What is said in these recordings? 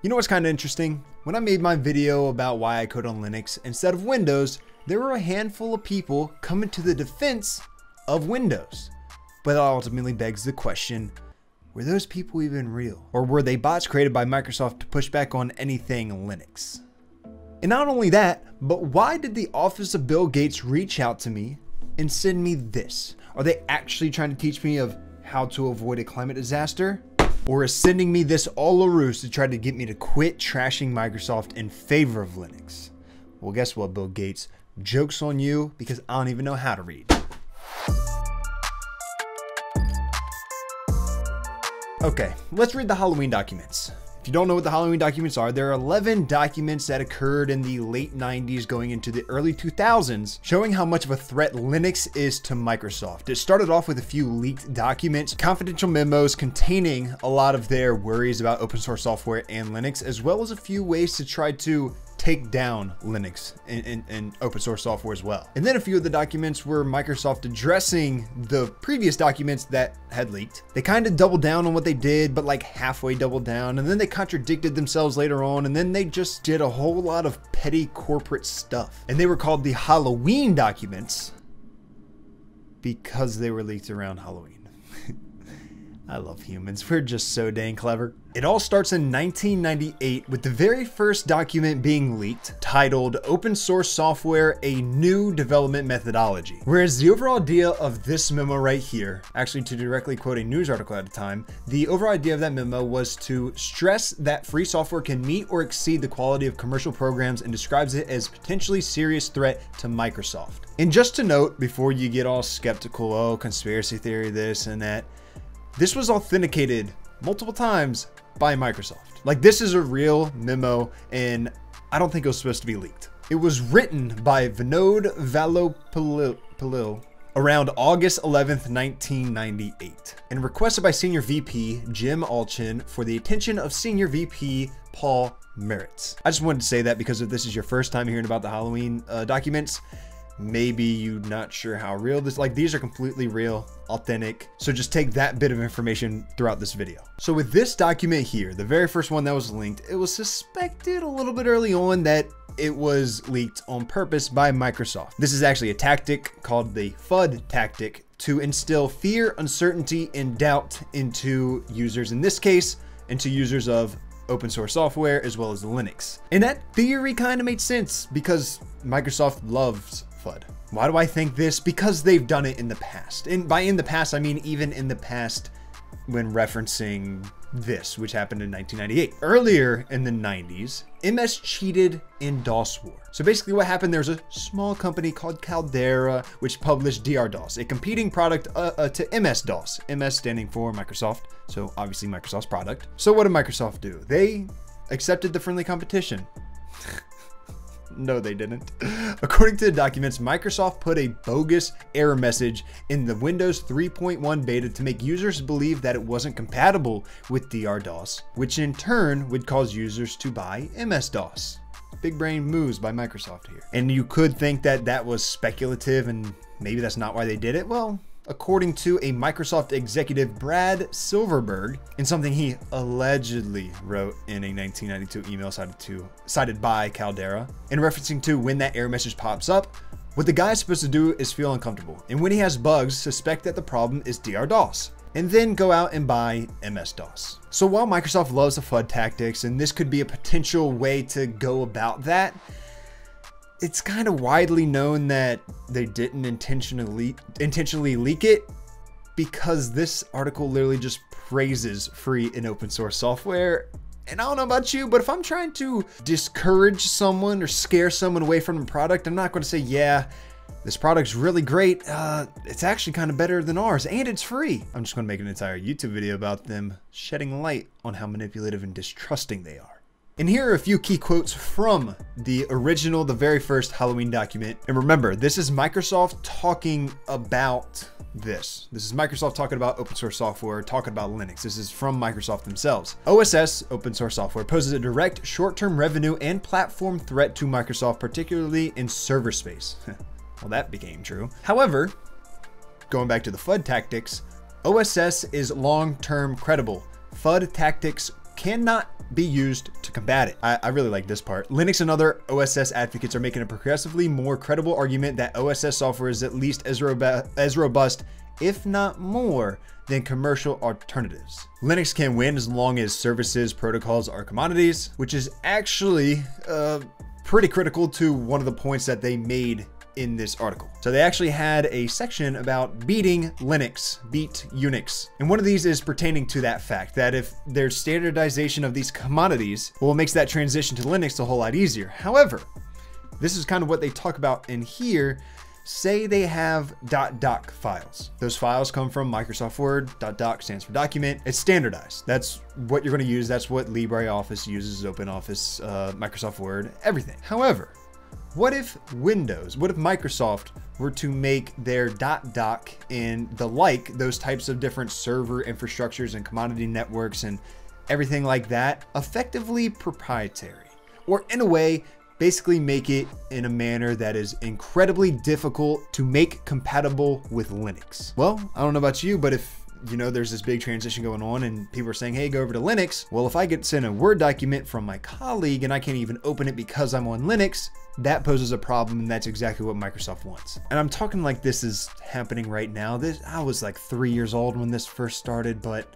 You know what's kind of interesting? When I made my video about why I code on Linux instead of Windows, there were a handful of people coming to the defense of Windows. But that ultimately begs the question, were those people even real? Or were they bots created by Microsoft to push back on anything Linux? And not only that, but why did the office of Bill Gates reach out to me and send me this? Are they actually trying to teach me of how to avoid a climate disaster? Or is sending me this all a ruse to try to get me to quit trashing Microsoft in favor of Linux? Well, guess what, Bill Gates? Joke's on you because I don't even know how to read. Okay, let's read the Halloween documents. You don't know what the Halloween documents are, there are 11 documents that occurred in the late 90s going into the early 2000s, showing how much of a threat Linux is to Microsoft. It started off with a few leaked documents, confidential memos containing a lot of their worries about open source software and Linux, as well as a few ways to try to take down Linux and, and, and, open source software as well. And then a few of the documents were Microsoft addressing the previous documents that had leaked. They kind of doubled down on what they did, but like halfway doubled down. And then they contradicted themselves later on. And then they just did a whole lot of petty corporate stuff. And they were called the Halloween documents because they were leaked around Halloween. I love humans. We're just so dang clever. It all starts in 1998 with the very first document being leaked titled Open Source Software A New Development Methodology. Whereas the overall idea of this memo right here, actually to directly quote a news article at the time, the overall idea of that memo was to stress that free software can meet or exceed the quality of commercial programs and describes it as potentially serious threat to Microsoft. And just to note, before you get all skeptical, oh, conspiracy theory, this and that, this was authenticated multiple times by Microsoft. Like this is a real memo and I don't think it was supposed to be leaked. It was written by Vinod Valloppillil around August 11th, 1998, and requested by Senior VP Jim Allchin for the attention of Senior VP Paul Maritz. I just wanted to say that because if this is your first time hearing about the Halloween uh, documents, maybe you're not sure how real this like these are completely real authentic so just take that bit of information throughout this video so with this document here the very first one that was linked it was suspected a little bit early on that it was leaked on purpose by Microsoft. This is actually a tactic called the FUD tactic to instill fear, uncertainty, and doubt into users. In this case, into users of open source software as well as Linux. And that theory kind of made sense because Microsoft loves FUD. Why do I think this? Because they've done it in the past. And by in the past, I mean even in the past when referencing this, which happened in 1998. Earlier in the 90s, MS cheated in DOS War. So basically what happened, there's a small company called Caldera, which published DRDOS, a competing product uh, uh, to MS-DOS, MS standing for Microsoft, so obviously Microsoft's product. So what did Microsoft do? They accepted the friendly competition. No, they didn't. According to the documents, Microsoft put a bogus error message in the Windows 3.1 beta to make users believe that it wasn't compatible with DRDOS, which in turn would cause users to buy MS-DOS. Big brain moves by Microsoft here. And you could think that that was speculative and maybe that's not why they did it. Well, according to a Microsoft executive, Brad Silverberg, in something he allegedly wrote in a 1992 email cited, to, cited by Caldera, in referencing to when that error message pops up, what the guy is supposed to do is feel uncomfortable, and when he has bugs, suspect that the problem is DRDOS and then go out and buy MS-DOS. So while Microsoft loves the FUD tactics, and this could be a potential way to go about that, it's kind of widely known that they didn't intentionally intentionally leak it because this article literally just praises free and open source software. And I don't know about you, but if I'm trying to discourage someone or scare someone away from a product, I'm not going to say, yeah, this product's really great. Uh, it's actually kind of better than ours, and it's free. I'm just going to make an entire YouTube video about them shedding light on how manipulative and distrusting they are. And here are a few key quotes from the original, the very first Halloween document. And remember, this is Microsoft talking about this. This is Microsoft talking about open source software, talking about Linux. This is from Microsoft themselves. OSS, open source software, poses a direct short-term revenue and platform threat to Microsoft, particularly in server space. well, that became true. However, going back to the FUD tactics, OSS is long-term credible. FUD tactics cannot be used to combat it. I, I, really like this part. Linux and other OSS advocates are making a progressively more credible argument that OSS software is at least as, robu as robust, if not more, than commercial alternatives. Linux can win as long as services, protocols are commodities, which is actually uh, pretty critical to one of the points that they made in this article. So they actually had a section about beating Linux, beat Unix. And one of these is pertaining to that fact that if there's standardization of these commodities, well, it makes that transition to Linux a whole lot easier. However, this is kind of what they talk about in here. Say they have .doc files. Those files come from Microsoft Word. .doc stands for document. It's standardized. That's what you're going to use. That's what LibreOffice uses, OpenOffice, uh, Microsoft Word, everything. However, what if Windows, what if Microsoft were to make their dot .doc and the like, those types of different server infrastructures and commodity networks and everything like that, effectively proprietary? Or in a way, basically make it in a manner that is incredibly difficult to make compatible with Linux. Well, I don't know about you, but if you know, there's this big transition going on and people are saying, hey, go over to Linux. Well, if I get sent a Word document from my colleague and I can't even open it because I'm on Linux, that poses a problem and that's exactly what Microsoft wants. And I'm talking like this is happening right now. This I was like three years old when this first started, but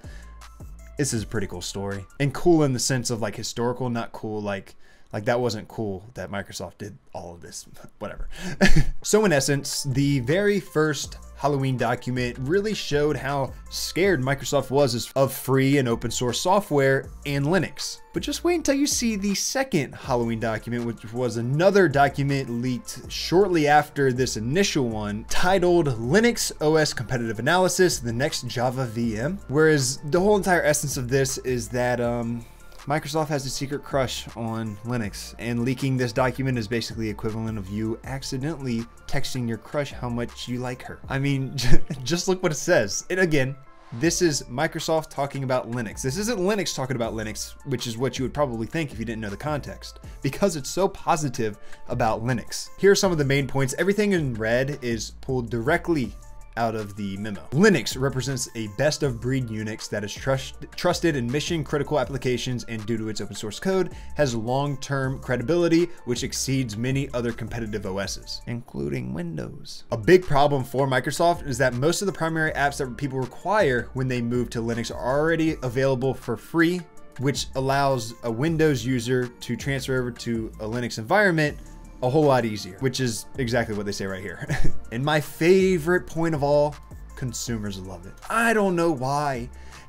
this is a pretty cool story. And cool in the sense of like historical, not cool like like that wasn't cool that Microsoft did all of this, whatever. so in essence, the very first Halloween document really showed how scared Microsoft was of free and open source software and Linux. But just wait until you see the second Halloween document, which was another document leaked shortly after this initial one, titled Linux OS Competitive Analysis, the next Java VM. Whereas the whole entire essence of this is that um, Microsoft has a secret crush on Linux, and leaking this document is basically equivalent of you accidentally texting your crush how much you like her. I mean, just look what it says. And again, this is Microsoft talking about Linux. This isn't Linux talking about Linux, which is what you would probably think if you didn't know the context, because it's so positive about Linux. Here are some of the main points. Everything in red is pulled directly out of the memo. Linux represents a best of breed Unix that is trust trusted in mission critical applications and due to its open source code has long-term credibility which exceeds many other competitive OSs, including Windows. A big problem for Microsoft is that most of the primary apps that people require when they move to Linux are already available for free which allows a Windows user to transfer over to a Linux environment a whole lot easier, which is exactly what they say right here. and my favorite point of all, consumers love it. I don't know why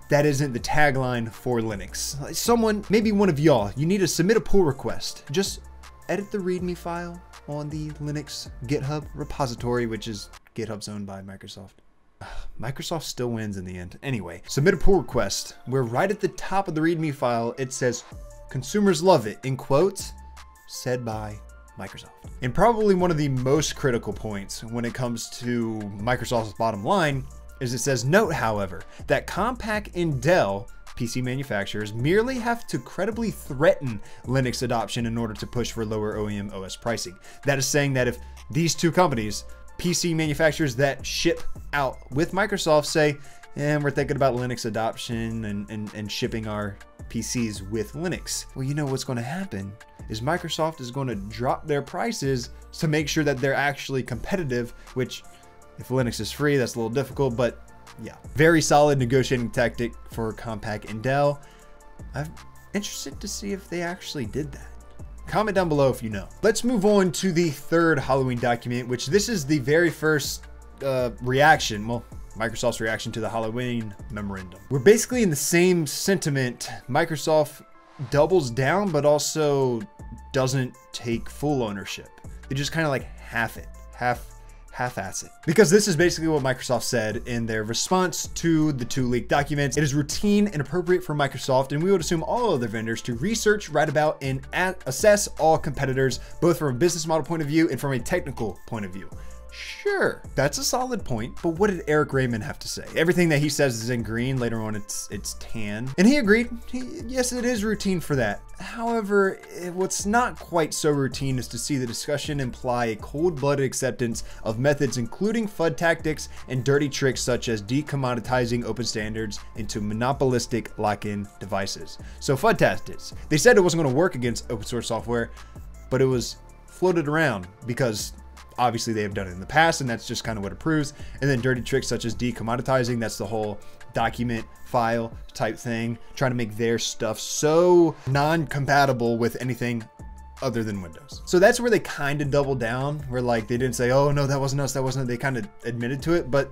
that isn't the tagline for Linux. Someone, maybe one of y'all, you need to submit a pull request. Just edit the README file on the Linux GitHub repository, which is GitHub's owned by Microsoft. Microsoft still wins in the end. Anyway, submit a pull request where right at the top of the README file, it says, consumers love it, in quotes, said by Microsoft. And probably one of the most critical points when it comes to Microsoft's bottom line is it says, note, however, that Compaq and Dell PC manufacturers merely have to credibly threaten Linux adoption in order to push for lower OEM OS pricing. That is saying that if these two companies, PC manufacturers that ship out with Microsoft, say, and we're thinking about Linux adoption and, and, and shipping our PCs with Linux. Well, you know what's going to happen is Microsoft is going to drop their prices to make sure that they're actually competitive, which if Linux is free, that's a little difficult, but yeah. Very solid negotiating tactic for Compaq and Dell. I'm interested to see if they actually did that. Comment down below if you know. Let's move on to the third Halloween document, which this is the very first uh, reaction. Well, Microsoft's reaction to the Halloween memorandum. We're basically in the same sentiment. Microsoft doubles down, but also doesn't take full ownership. They just kind of like half it, half half-ass it. Because this is basically what Microsoft said in their response to the two leaked documents. It is routine and appropriate for Microsoft, and we would assume all other vendors to research, write about, and assess all competitors, both from a business model point of view and from a technical point of view. Sure, that's a solid point, but what did Eric Raymond have to say? Everything that he says is in green, later on it's it's tan. And he agreed, he, yes, it is routine for that. However, eh, what's not quite so routine is to see the discussion imply a cold-blooded acceptance of methods including FUD tactics and dirty tricks such as decommoditizing open standards into monopolistic lock-in devices. So FUD tactics, they said it wasn't going to work against open source software, but it was floated around because obviously they have done it in the past and that's just kind of what it proves and then dirty tricks such as decommoditizing that's the whole document file type thing trying to make their stuff so non-compatible with anything other than Windows. So that's where they kind of doubled down, where like they didn't say, oh no, that wasn't us, that wasn't. They kind of admitted to it, but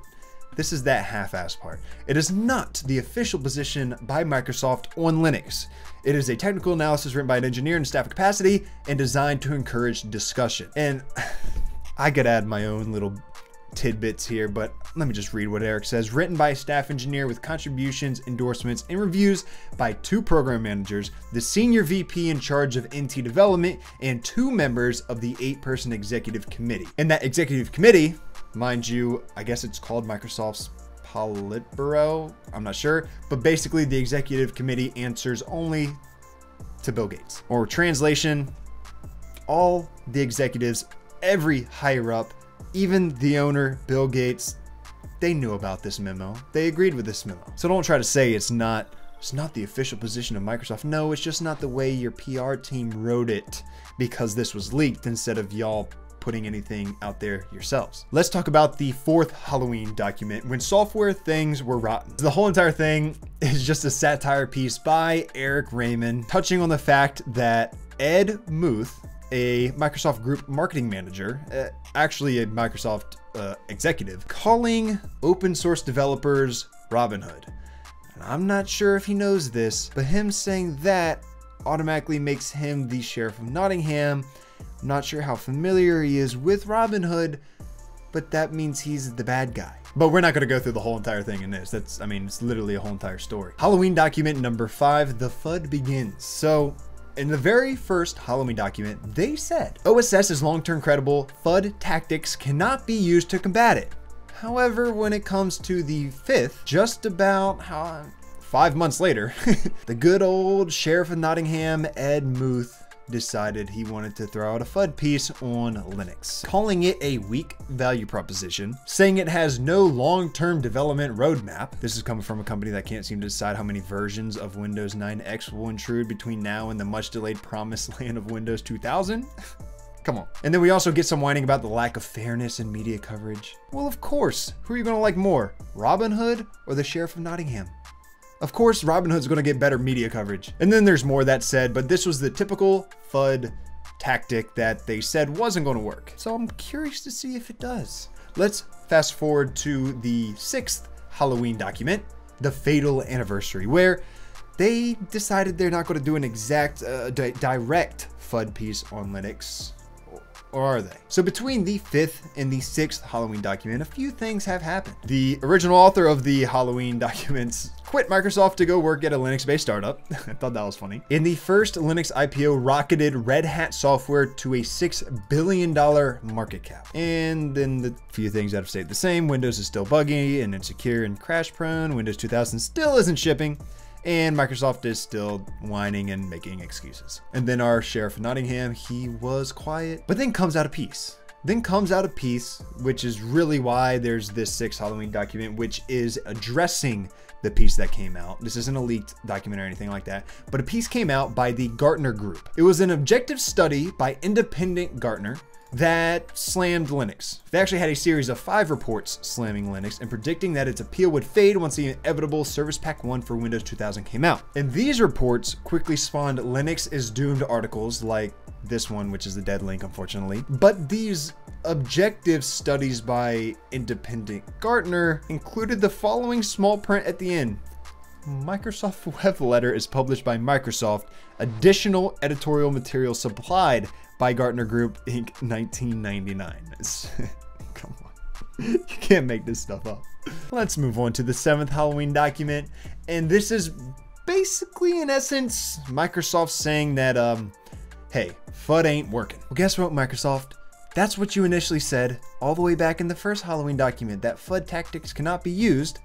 this is that half-ass part. It is not the official position by Microsoft on Linux. It is a technical analysis written by an engineer in staff capacity and designed to encourage discussion. And I could add my own little tidbits here, but let me just read what Eric says. Written by a staff engineer with contributions, endorsements, and reviews by two program managers, the senior VP in charge of NT development, and two members of the eight person executive committee. And that executive committee, mind you, I guess it's called Microsoft's Politburo. I'm not sure, but basically the executive committee answers only to Bill Gates. Or translation, all the executives every higher up, even the owner, Bill Gates, they knew about this memo. They agreed with this memo. So don't try to say it's not it's not the official position of Microsoft. No, it's just not the way your PR team wrote it because this was leaked instead of y'all putting anything out there yourselves. Let's talk about the fourth Halloween document when software things were rotten. The whole entire thing is just a satire piece by Eric Raymond touching on the fact that Ed Muth, a Microsoft Group marketing manager, uh, actually a Microsoft uh, executive, calling open source developers Robinhood. And I'm not sure if he knows this, but him saying that automatically makes him the Sheriff of Nottingham. I'm not sure how familiar he is with Robinhood, but that means he's the bad guy. But we're not going to go through the whole entire thing in this. That's, I mean, it's literally a whole entire story. Halloween document number five, the FUD begins. So in the very first Halloween document, they said OSS is long term credible, FUD tactics cannot be used to combat it. However, when it comes to the fifth, just about how five months later, the good old Sheriff of Nottingham, Ed Muth, decided he wanted to throw out a FUD piece on Linux, calling it a weak value proposition, saying it has no long-term development roadmap. This is coming from a company that can't seem to decide how many versions of Windows 9X will intrude between now and the much delayed promised land of Windows 2000. Come on. And then we also get some whining about the lack of fairness in media coverage. Well, of course. Who are you going to like more? Robin Hood or the Sheriff of Nottingham? Of course, Robinhood's to get better media coverage. And then there's more that said, but this was the typical FUD tactic that they said wasn't to work. So I'm curious to see if it does. Let's fast forward to the sixth Halloween document, the fatal anniversary, where they decided they're not going to do an exact uh, di direct FUD piece on Linux or are they? So between the fifth and the sixth Halloween document, a few things have happened. The original author of the Halloween documents quit Microsoft to go work at a Linux-based startup. I thought that was funny. In the first Linux IPO, rocketed Red Hat software to a $6 billion market cap. And then the few things that have stayed the same, Windows is still buggy and insecure and crash prone. Windows 2000 still isn't shipping and Microsoft is still whining and making excuses. And then our Sheriff of Nottingham, he was quiet, but then comes out a piece. Then comes out a piece, which is really why there's this six Halloween document, which is addressing the piece that came out. This isn't a leaked document or anything like that, but a piece came out by the Gartner Group. It was an objective study by independent Gartner that slammed Linux. They actually had a series of five reports slamming Linux and predicting that its appeal would fade once the inevitable Service Pack 1 for Windows 2000 came out. And these reports quickly spawned Linux is doomed articles like this one, which is the dead link, unfortunately. But these objective studies by independent Gartner included the following small print at the end. Microsoft Web Letter is published by Microsoft. Additional editorial material supplied by Gartner Group Inc. 1999. Come on. You can't make this stuff up. Let's move on to the seventh Halloween document. And this is basically, in essence, Microsoft saying that, um, hey, FUD ain't working. Well, guess what, Microsoft? That's what you initially said all the way back in the first Halloween document that FUD tactics cannot be used.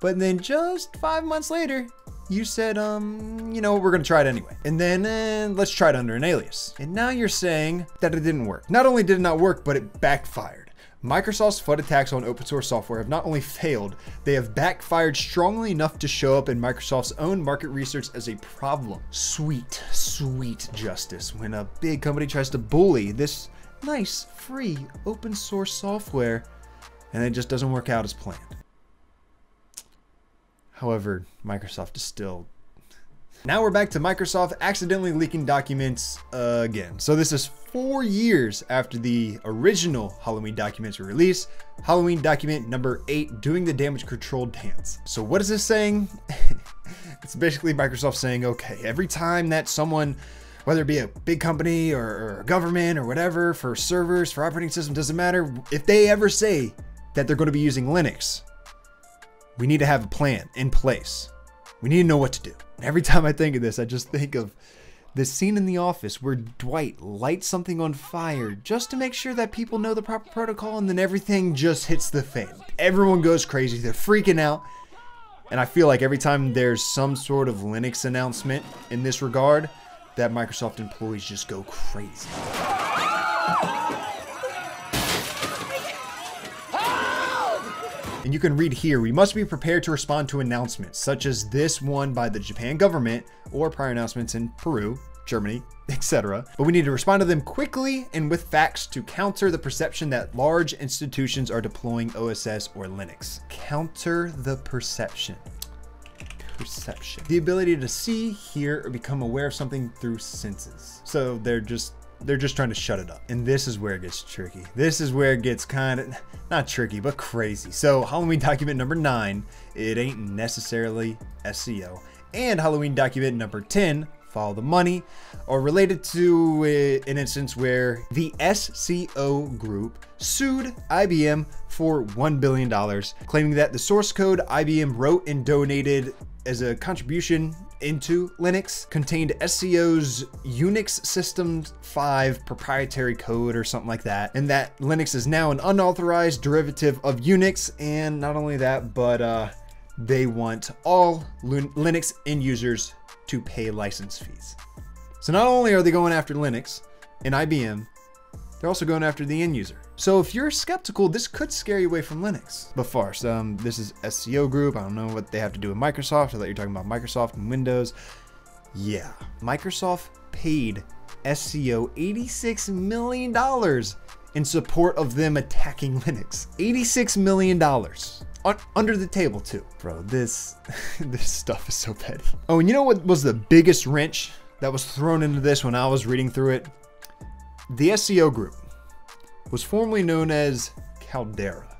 But then just five months later, you said, um, you know, we're gonna try it anyway. And then uh, let's try it under an alias. And now you're saying that it didn't work. Not only did it not work, but it backfired. Microsoft's FUD attacks on open source software have not only failed, they have backfired strongly enough to show up in Microsoft's own market research as a problem. Sweet, sweet justice when a big company tries to bully this nice, free, open source software and it just doesn't work out as planned. However, Microsoft is still now we're back to Microsoft accidentally leaking documents again. So this is four years after the original Halloween documents were released. Halloween document number eight, doing the damage control dance. So what is this saying? it's basically Microsoft saying, okay, every time that someone whether it be a big company or, or, a government or whatever for servers, for operating system, doesn't matter. If they ever say that they're going to be using Linux, we need to have a plan in place. We need to know what to do. Every time I think of this, I just think of the scene in the office where Dwight lights something on fire just to make sure that people know the proper protocol and then everything just hits the fan. Everyone goes crazy, they're freaking out. And I feel like every time there's some sort of Linux announcement in this regard, that Microsoft employees just go crazy. And you can read here, we must be prepared to respond to announcements, such as this one by the Japan government, or prior announcements in Peru, Germany, etc. But we need to respond to them quickly and with facts to counter the perception that large institutions are deploying OSS or Linux. Counter the perception. Perception. The ability to see, hear, or become aware of something through senses. So they're just they're just trying to shut it up. And this is where it gets tricky. This is where it gets kind of, not tricky, but crazy. So Halloween document number nine, it ain't necessarily SCO. And Halloween document number 10, follow the money, are related to an instance where the SCO group sued IBM for $1 billion, claiming that the source code IBM wrote and donated as a contribution into Linux contained SCO's Unix System 5 proprietary code or something like that, and that Linux is now an unauthorized derivative of Unix, and not only that, but uh, they want all Linux end users to pay license fees. So not only are they going after Linux and IBM, they're also going after the end user. So if you're skeptical, this could scare you away from Linux. But first, um, this is SCO Group. I don't know what they have to do with Microsoft. I thought you're talking about Microsoft and Windows. Yeah, Microsoft paid SCO $86 million in support of them attacking Linux. $86 million. Un under the table too. Bro, this, this stuff is so petty. Oh, and you know what was the biggest wrench that was thrown into this when I was reading through it? The SCO group was formerly known as Caldera.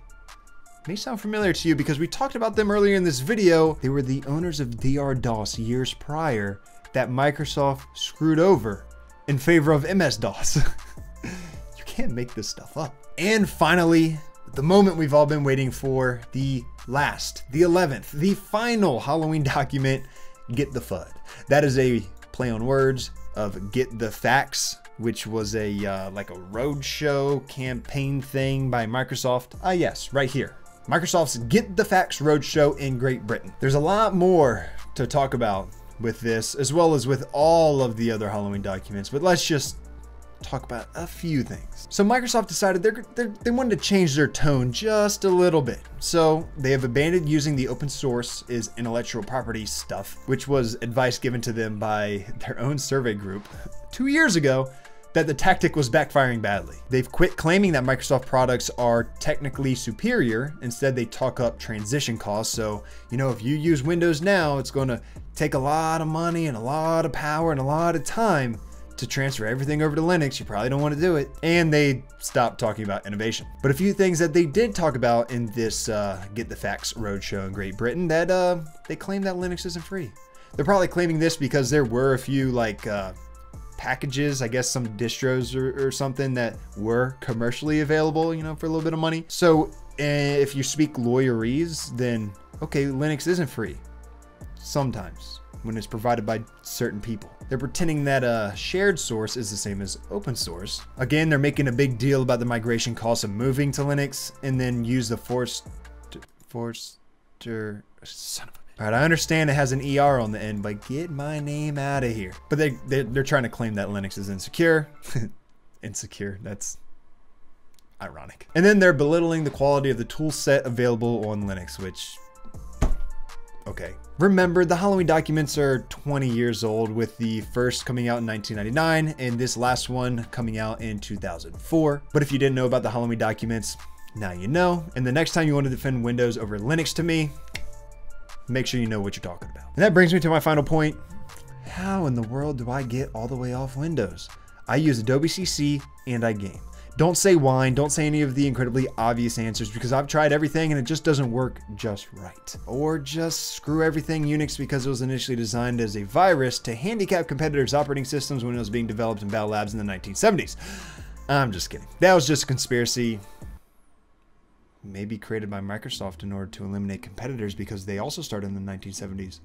May sound familiar to you because we talked about them earlier in this video. They were the owners of DR-DOS years prior that Microsoft screwed over in favor of MS-DOS. you can't make this stuff up. And finally, the moment we've all been waiting for, the last, the 11th, the final Halloween document, Get the FUD. That is a play on words of Get the Facts which was a uh, like a roadshow campaign thing by Microsoft. Ah, uh, yes, right here. Microsoft's Get the Facts Roadshow in Great Britain. There's a lot more to talk about with this, as well as with all of the other Halloween documents, but let's just talk about a few things. So Microsoft decided they're, they're, they wanted to change their tone just a little bit. So they have abandoned using the open source is intellectual property stuff, which was advice given to them by their own survey group two years ago that the tactic was backfiring badly. They've quit claiming that Microsoft products are technically superior. Instead, they talk up transition costs. So, you know, if you use Windows now, it's going to take a lot of money and a lot of power and a lot of time to transfer everything over to Linux. You probably don't want to do it. And they stopped talking about innovation. But a few things that they did talk about in this uh, Get the Facts Roadshow in Great Britain that uh, they claim that Linux isn't free. They're probably claiming this because there were a few like uh, packages, I guess some distros or, or, something that were commercially available, you know, for a little bit of money. So eh, if you speak lawyerese, then okay, Linux isn't free sometimes. When it's provided by certain people. They're pretending that a shared source is the same as open source. Again, they're making a big deal about the migration costs of moving to Linux and then use the force Forster son of a all right, I understand it has an ER on the end, but get my name out of here. But they, they they're trying to claim that Linux is insecure. insecure. That's ironic. And then they're belittling the quality of the tool set available on Linux, which okay. Remember, the Halloween documents are 20 years old, with the first coming out in 1999 and this last one coming out in 2004. But if you didn't know about the Halloween documents, now you know. And the next time you want to defend Windows over Linux to me, make sure you know what you're talking about. And that brings me to my final point. How in the world do I get all the way off Windows? I use Adobe CC and I game. Don't say wine, don't say any of the incredibly obvious answers because I've tried everything and it just doesn't work just right. Or just screw everything Unix because it was initially designed as a virus to handicap competitors' operating systems when it was being developed in Bell Labs in the 1970s. I'm just kidding. That was just a conspiracy maybe created by Microsoft in order to eliminate competitors because they also started in the 1970s.